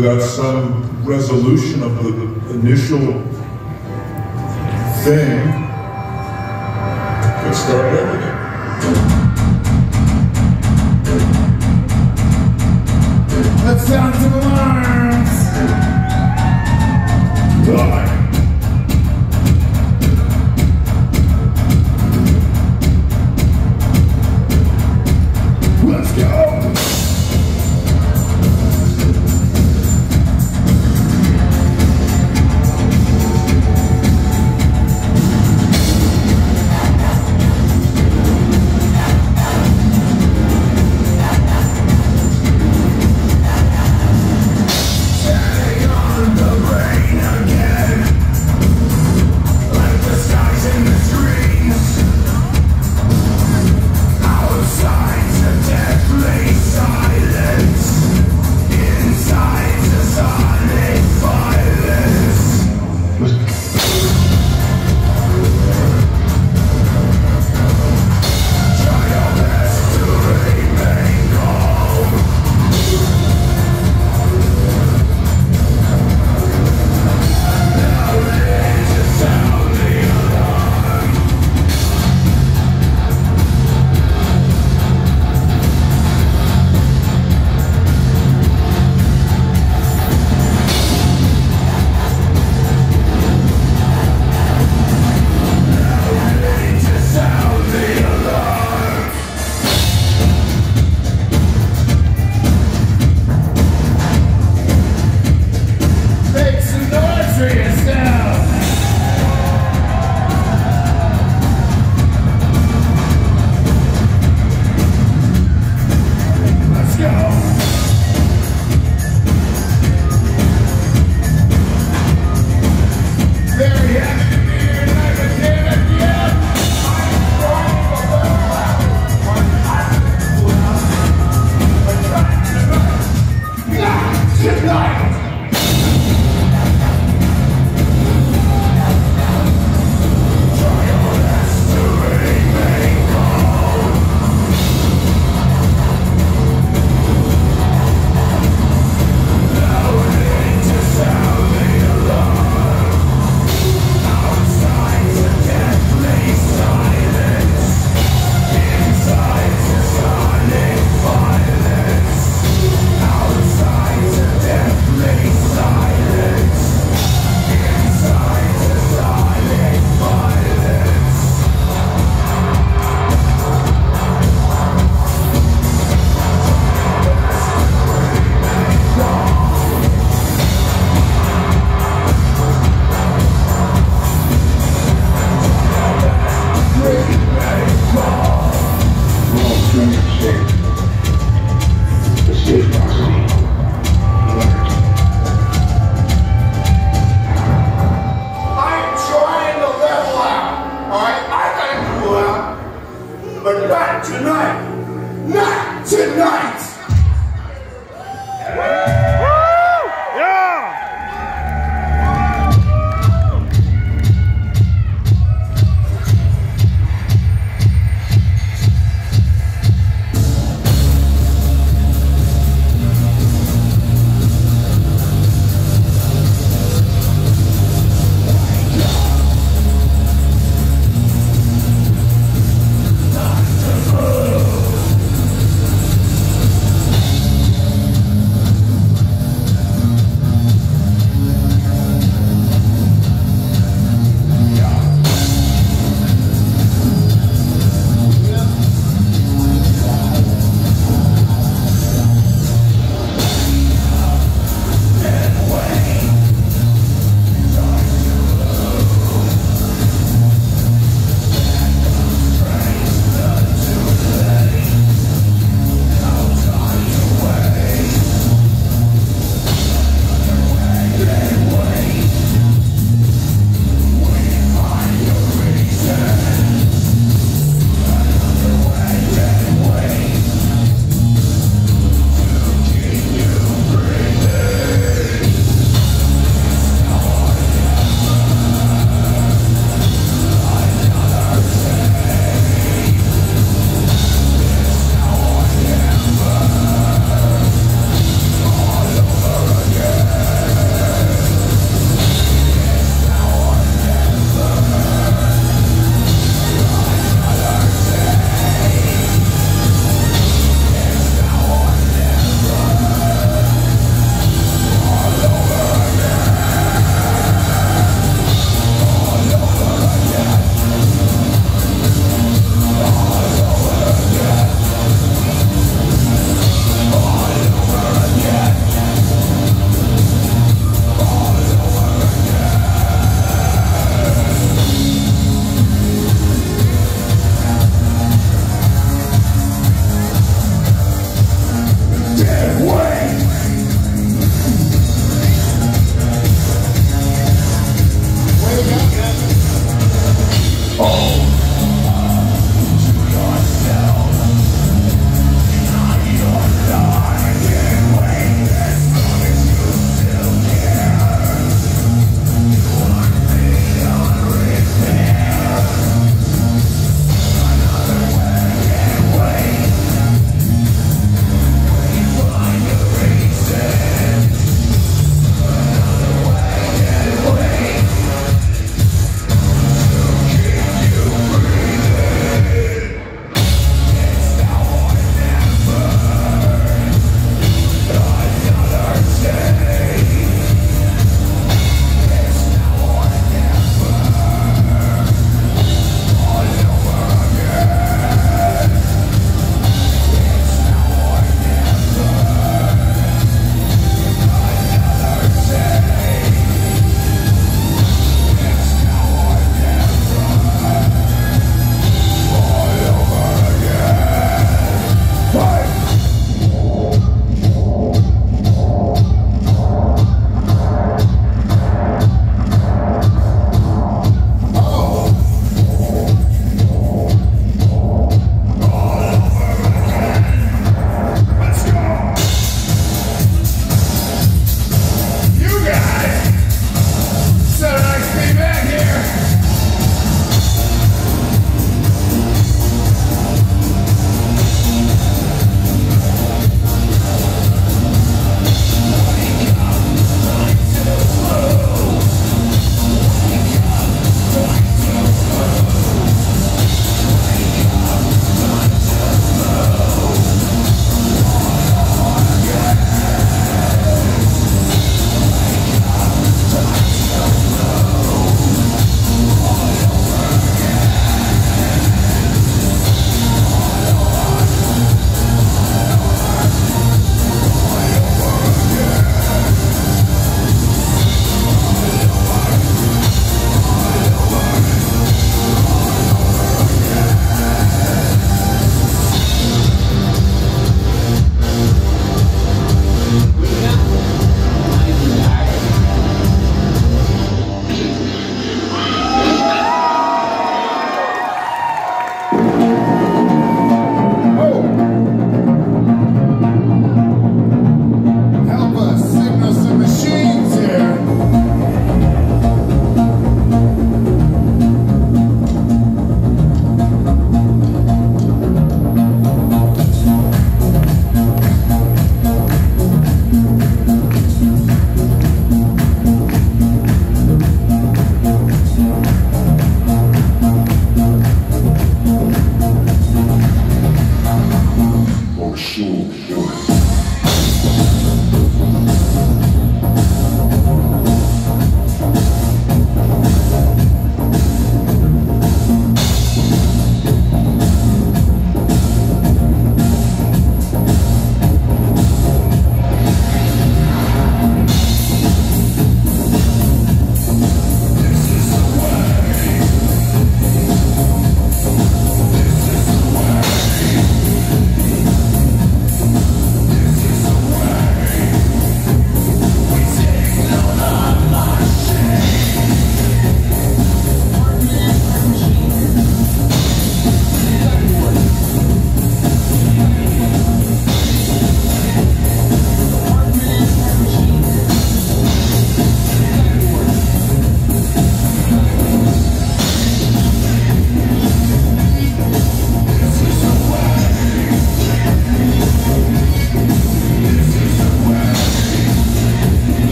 without some resolution of the initial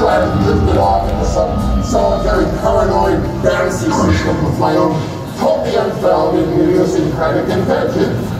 trying to drift it off into some solitary paranoid fantasy system of my own totally unfounded idiosyncratic invention.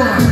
Vamos.